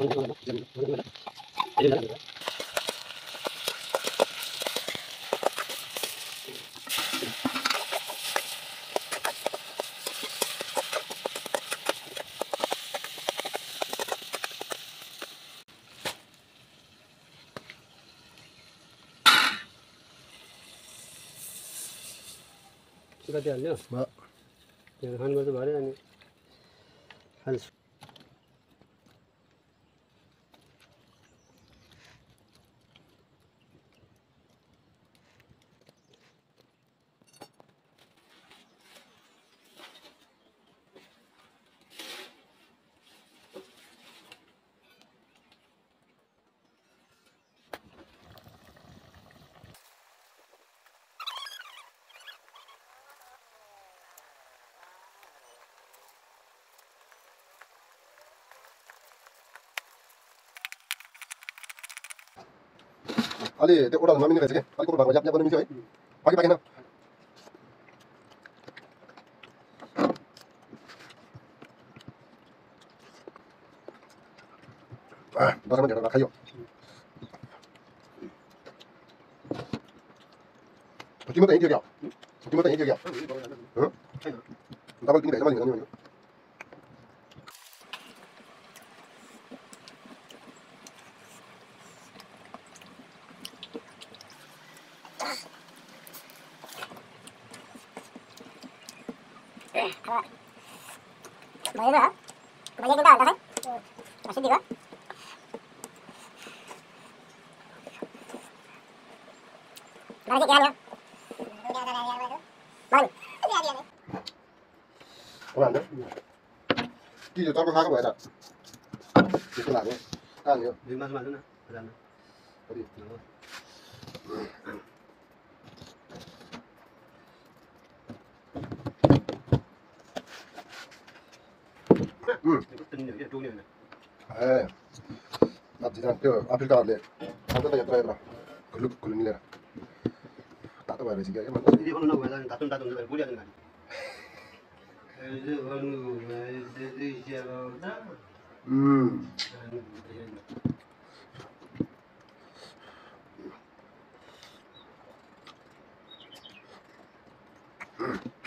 कति हाल्यो भयो खानुपर्छ भरे अनि हाल्छु अलि त्यो ओडाल नमिल्ने रहेछ क्या अलिक भएको ज्याप ज्याप मिल्थ्यो है पाकि पाकेन आह, दसैँमा ढेँडो खाइयो तिम्रो त यहीँ थियो क्या तिम्रो त यहीँ थियो क्या डबल तिमी कर दो,ött नगो हिर्ण को कर है स Captain कर यो WHYे वह एट को कि ईपана कि और दो हो रॉ को ला ँई कि बखंगे टो प्यारो बेता क्पिस्वाद मेरम चनि 응. 이거 등이야, 이게 종이야. 에이. 나 지난 그 아필 가래. 한다 얘들아 얘들아. 글루 글루니라. 따다 봐라 지금. 이게 오늘 나고 해야 다좀 다좀 잘 보려 되는 음. 음.